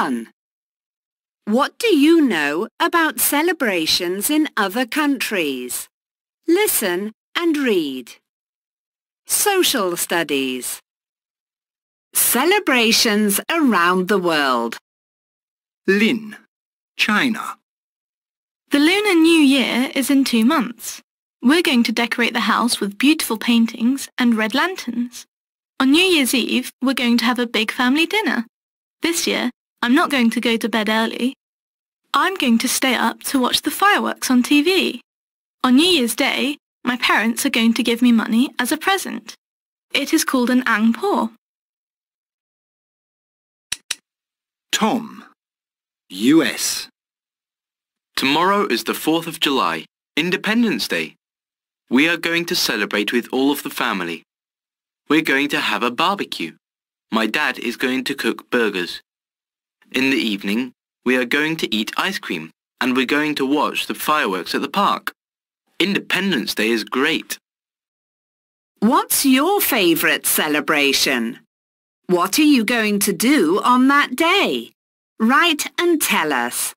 1. What do you know about celebrations in other countries? Listen and read. Social Studies Celebrations around the world Lin, China. The Lunar New Year is in two months. We're going to decorate the house with beautiful paintings and red lanterns. On New Year's Eve, we're going to have a big family dinner. This year, I'm not going to go to bed early. I'm going to stay up to watch the fireworks on TV. On New Year's Day, my parents are going to give me money as a present. It is called an ang po. Tom, US. Tomorrow is the 4th of July, Independence Day. We are going to celebrate with all of the family. We're going to have a barbecue. My dad is going to cook burgers. In the evening, we are going to eat ice cream and we're going to watch the fireworks at the park. Independence Day is great. What's your favourite celebration? What are you going to do on that day? Write and tell us.